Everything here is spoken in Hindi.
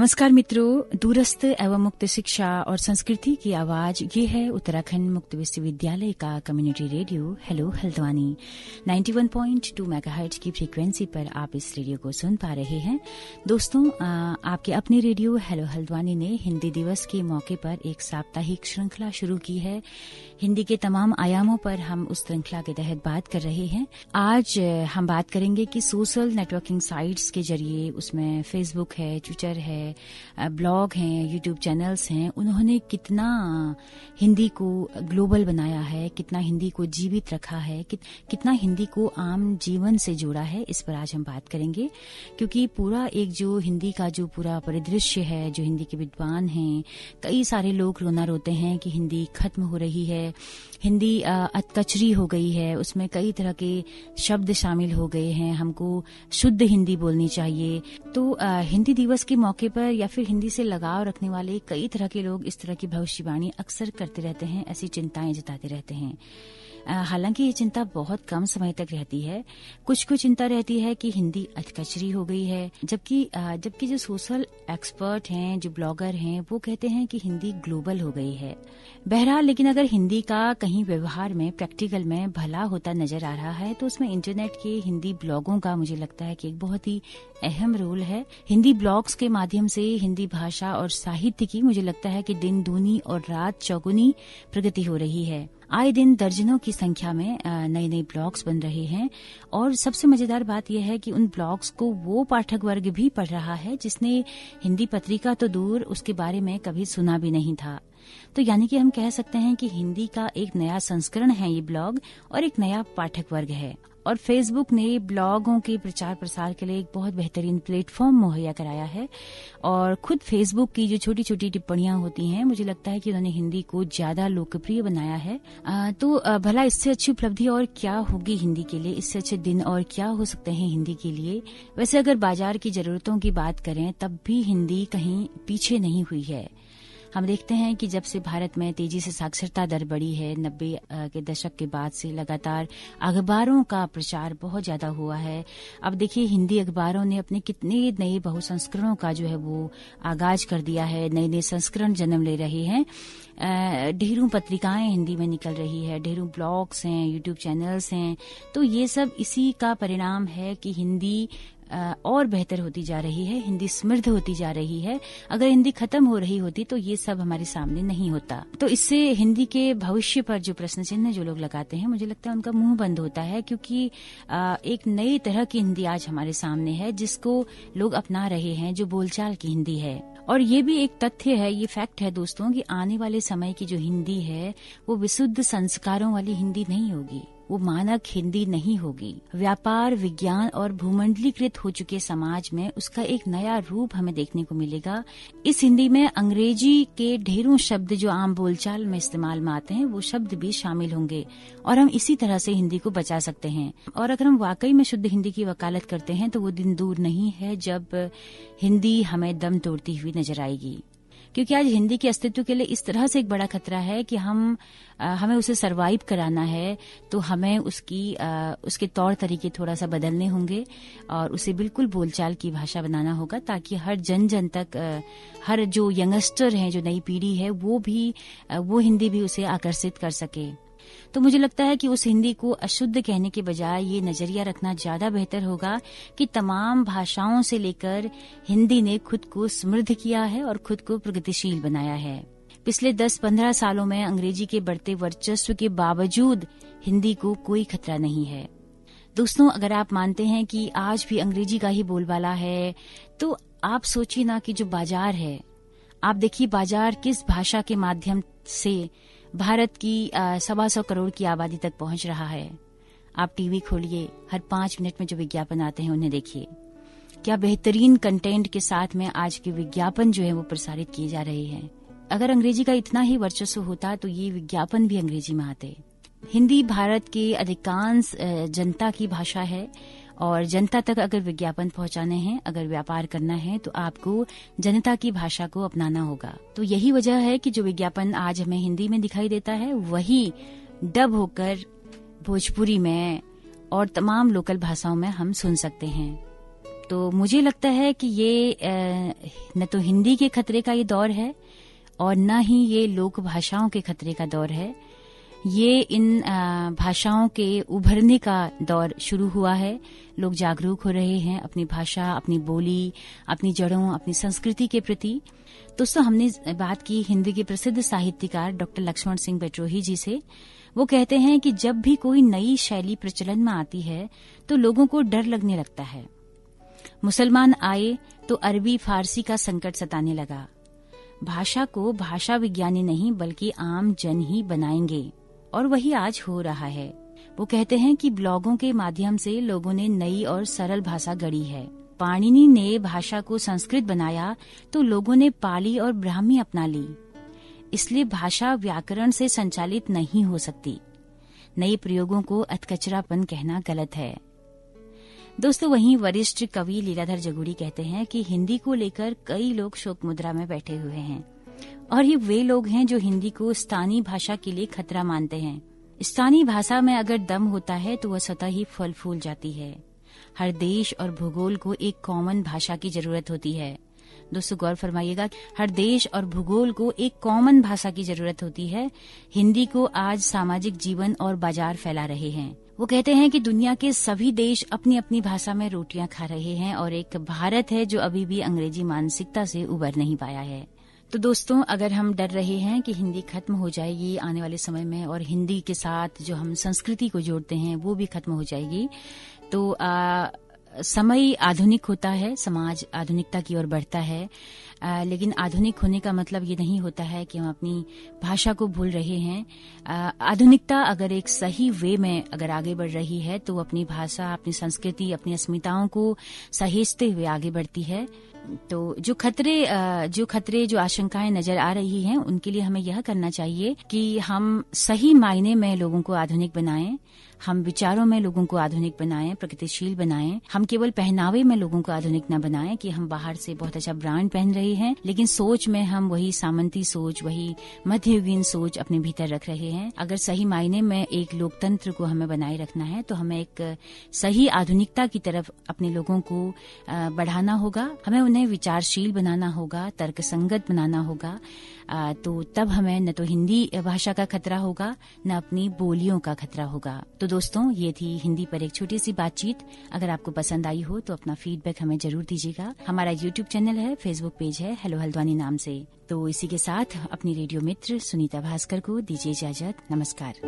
नमस्कार मित्रों, दूरस्थ एवं मुक्त शिक्षा और संस्कृति की आवाज़, ये है उत्तराखंड मुक्त विश्वविद्यालय का community radio hello Haldwani. 91.2 megahertz की फ्रीक्वेंसी पर आप इस रेडियो को सुन पा रहे हैं। दोस्तों आपके अपने रेडियो हेलो हल्द्वानी ने हिंदी दिवस के मौके पर एक साप्ताहिक श्रृंखला शुरू की है। हिंदी के तमाम आयामों पर हम उस श्रृंखला के तहत बात कर रहे हैं। आज हम बात करेंगे कि सोशल नेटवर्किंग साइट्स के ज़रिए, उसमें फेसबुक है ट्विटर है ब्लॉग हैं यूट्यूब चैनल्स हैं उन्होंने कितना हिंदी को ग्लोबल बनाया है कितना हिंदी को जीवित रखा है कि, कितना हिंदी को आम जीवन से जोड़ा है इस पर आज हम बात करेंगे। क्योंकि पूरा एक जो हिंदी का जो पूरा परिदृश्य है जो हिंदी के विद्वान हैं कई सारे लोग रोना रोते हैं कि हिंदी खत्म हो रही है हिंदी अतकचरी हो गई है उसमें कई तरह के शब्द शामिल हो गए हैं हमको शुद्ध हिंदी बोलनी चाहिए। तो आ, हिंदी दिवस के मौके पर या फिर हिंदी से लगाव रखने वाले कई तरह के लोग इस तरह की भविष्यवाणी अक्सर करते रहते हैं, ऐसी चिंताएँ जताते रहते हैं। हालाँकि ये चिंता बहुत कम समय तक रहती है। कुछ कुछ चिंता रहती है कि हिंदी अधकचरी हो गई है। जबकि जबकि जो सोशल एक्सपर्ट हैं, जो ब्लॉगर हैं, वो कहते हैं कि हिंदी ग्लोबल हो गई है। बहरहाल, लेकिन अगर हिंदी का कहीं व्यवहार में, प्रैक्टिकल में भला होता नज़र आ रहा है तो उसमें इंटरनेट के हिंदी ब्लॉगों का मुझे लगता है कि एक बहुत ही अहम रोल है। हिंदी ब्लॉग्स के माध्यम से हिंदी भाषा और साहित्य की मुझे लगता है कि दिन, दूनी और रात चौगुनी प्रगति हो रही है। आए दिन दर्जनों की संख्या में नए नए ब्लॉग्स बन रहे हैं। और सबसे मज़ेदार बात यह है कि उन ब्लॉग्स को वो पाठक वर्ग भी पढ़ रहा है जिसने हिंदी पत्रिका तो दूर उसके बारे में कभी सुना भी नहीं था। तो यानी कि हम कह सकते हैं कि हिंदी का एक नया संस्करण है ये ब्लॉग और एक नया पाठक वर्ग है। और फेसबुक ने ब्लॉगों के प्रचार प्रसार के लिए एक बहुत बेहतरीन प्लेटफॉर्म मुहैया कराया है। और खुद फेसबुक की जो छोटी छोटी टिप्पणियाँ होती हैं मुझे लगता है कि उन्होंने हिंदी को ज़्यादा लोकप्रिय बनाया है। आ, तो भला इससे अच्छी उपलब्धि और क्या होगी हिंदी के लिए? इससे अच्छे दिन और क्या हो सकते हैं हिंदी के लिए? वैसे अगर बाज़ार की जरूरतों की बात करें तब भी हिंदी कहीं पीछे नहीं हुई है। हम देखते हैं कि जब से भारत में तेज़ी से साक्षरता दर बढ़ी है, नब्बे के दशक के बाद से लगातार अखबारों का प्रचार बहुत ज़्यादा हुआ है। अब देखिए, हिंदी अखबारों ने अपने कितने नए बहुसंस्करणों का जो है वो आगाज़ कर दिया है नए नए संस्करण जन्म ले रहे हैं। ढेरों पत्रिकाएँ हिंदी में निकल रही है, ढेरों ब्लॉग्स हैं, यूट्यूब चैनल्स हैं। तो ये सब इसी का परिणाम है कि हिंदी और बेहतर होती जा रही है, हिंदी समृद्ध होती जा रही है। अगर हिंदी खत्म हो रही होती तो ये सब हमारे सामने नहीं होता। तो इससे हिंदी के भविष्य पर जो प्रश्न चिन्ह जो लोग लगाते हैं, मुझे लगता है उनका मुँह बंद होता है, क्योंकि एक नई तरह की हिंदी आज हमारे सामने है, जिसको लोग अपना रहे हैं, जो बोलचाल की हिंदी है। और ये भी एक तथ्य है, ये फैक्ट है दोस्तों, कि आने वाले समय की जो हिंदी है, वो विशुद्ध संस्कारों वाली हिंदी नहीं होगी। वो मानक हिंदी नहीं होगी। व्यापार, विज्ञान और भूमंडलीकृत हो चुके समाज में उसका एक नया रूप हमें देखने को मिलेगा। इस हिंदी में अंग्रेज़ी के ढेरों शब्द जो आम बोलचाल में इस्तेमाल में आते हैं, वो शब्द भी शामिल होंगे। और हम इसी तरह से हिंदी को बचा सकते हैं। और अगर हम वाकई में शुद्ध हिंदी की वकालत करते हैं तो वो दिन दूर नहीं है जब हिंदी हमें दम तोड़ती हुई नज़र आएगी। क्योंकि आज हिंदी के अस्तित्व के लिए इस तरह से एक बड़ा खतरा है कि हम हमें उसे सरवाइव कराना है तो हमें उसकी उसके तौर तरीके थोड़ा सा बदलने होंगे और उसे बिल्कुल बोलचाल की भाषा बनाना होगा ताकि हर जन जन तक हर जो यंगस्टर हैं, जो नई पीढ़ी है, वो भी वो हिंदी भी उसे आकर्षित कर सके। तो मुझे लगता है कि उस हिंदी को अशुद्ध कहने के बजाय ये नज़रिया रखना ज़्यादा बेहतर होगा कि तमाम भाषाओं से लेकर हिंदी ने खुद को समृद्ध किया है और खुद को प्रगतिशील बनाया है। पिछले 10-15 सालों में अंग्रेज़ी के बढ़ते वर्चस्व के बावजूद हिंदी को कोई खतरा नहीं है। दोस्तों, अगर आप मानते हैं कि आज भी अंग्रेज़ी का ही बोलबाला है तो आप सोचिए ना कि जो बाज़ार है, आप देखिए बाज़ार किस भाषा के माध्यम से भारत की सवा सौ करोड़ की आबादी तक पहुँच रहा है। आप टीवी खोलिए, हर पाँच मिनट में जो विज्ञापन आते हैं उन्हें देखिए। क्या बेहतरीन कंटेंट के साथ में आज के विज्ञापन जो है वो प्रसारित किए जा रहे हैं? अगर अंग्रेज़ी का इतना ही वर्चस्व होता तो ये विज्ञापन भी अंग्रेज़ी में आते। हिंदी भारत के अधिकांश जनता की भाषा है। और जनता तक अगर विज्ञापन पहुँचाने हैं, अगर व्यापार करना है तो आपको जनता की भाषा को अपनाना होगा। तो यही वजह है कि जो विज्ञापन आज हमें हिंदी में दिखाई देता है, वही डब होकर भोजपुरी में और तमाम लोकल भाषाओं में हम सुन सकते हैं। तो मुझे लगता है कि ये न तो हिंदी के खतरे का ये दौर है और न ही ये लोक भाषाओं के खतरे का दौर है। ये इन भाषाओं के उभरने का दौर शुरू हुआ है। लोग जागरूक हो रहे हैं अपनी भाषा, अपनी बोली, अपनी जड़ों, अपनी संस्कृति के प्रति। दोस्तों, हमने बात की हिंदी के प्रसिद्ध साहित्यकार डॉक्टर लक्ष्मण सिंह बेट्रोही जी से। वो कहते हैं कि जब भी कोई नई शैली प्रचलन में आती है तो लोगों को डर लगने लगता है। मुसलमान आए तो अरबी, फारसी का संकट सताने लगा। भाषा को भाषा विज्ञानी नहीं, बल्कि आम जन ही बनाएँगे। और वही आज हो रहा है। वो कहते हैं कि ब्लॉगों के माध्यम से लोगों ने नई और सरल भाषा गढ़ी है। पाणिनि ने भाषा को संस्कृत बनाया तो लोगों ने पाली और ब्राह्मी अपना ली। इसलिए भाषा व्याकरण से संचालित नहीं हो सकती। नए प्रयोगों को अतकचरापन कहना गलत है। दोस्तों, वहीं वरिष्ठ कवि लीलाधर जगुड़ी कहते हैं कि हिंदी को लेकर कई लोग शोक मुद्रा में बैठे हुए हैं। और ये वे लोग हैं जो हिंदी को स्थानीय भाषा के लिए खतरा मानते हैं। स्थानीय भाषा में अगर दम होता है तो वह स्वतः ही फल फूल जाती है। हर देश और भूगोल को एक कॉमन भाषा की ज़रूरत होती है। दोस्तों, गौर फरमाइएगा, हर देश और भूगोल को एक कॉमन भाषा की ज़रूरत होती है। हिंदी को आज सामाजिक जीवन और बाज़ार फैला रहे हैं। वो कहते हैं कि दुनिया के सभी देश अपनी अपनी भाषा में रोटियाँ खा रहे हैं और एक भारत है जो अभी भी अंग्रेज़ी मानसिकता से उबर नहीं पाया है। तो दोस्तों अगर हम डर रहे हैं कि हिंदी खत्म हो जाएगी आने वाले समय में और हिंदी के साथ जो हम संस्कृति को जोड़ते हैं वो भी खत्म हो जाएगी तो आ, समय आधुनिक होता है समाज आधुनिकता की ओर बढ़ता है। आ, लेकिन आधुनिक होने का मतलब ये नहीं होता है कि हम अपनी भाषा को भूल रहे हैं। आधुनिकता अगर एक सही वे में अगर आगे बढ़ रही है तो अपनी भाषा अपनी संस्कृति अपनी अस्मिताओं को सहेजते हुए आगे बढ़ती है। तो जो खतरे जो खतरे, जो आशंकाएँ नज़र आ रही हैं, उनके लिए हमें यह करना चाहिए कि हम सही मायने में लोगों को आधुनिक बनाएँ हम विचारों में लोगों को आधुनिक बनाएँ, प्रगतिशील बनाएँ। हम केवल पहनावे में लोगों को आधुनिक न बनाएँ कि हम बाहर से बहुत अच्छा ब्रांड पहन रहे हैं, लेकिन सोच में हम वही सामंती सोच, वही मध्ययुगीन सोच अपने भीतर रख रहे हैं। अगर सही मायने में एक लोकतंत्र को हमें बनाए रखना है तो हमें एक सही आधुनिकता की तरफ़ अपने लोगों को बढ़ाना होगा। हमें उन्हें विचारशील बनाना होगा, तर्कसंगत बनाना होगा। तो तब हमें न तो हिंदी भाषा का खतरा होगा, न अपनी बोलियों का खतरा होगा। तो दोस्तों, ये थी हिंदी पर एक छोटी सी बातचीत। अगर आपको पसंद आई हो तो अपना फीडबैक हमें ज़रूर दीजिएगा। हमारा यूट्यूब चैनल है फेसबुक पेज है हेलो हल्द्वानी नाम से। तो इसी के साथ अपनी रेडियो मित्र सुनीता भास्कर को दीजिए इजाज़त। नमस्कार।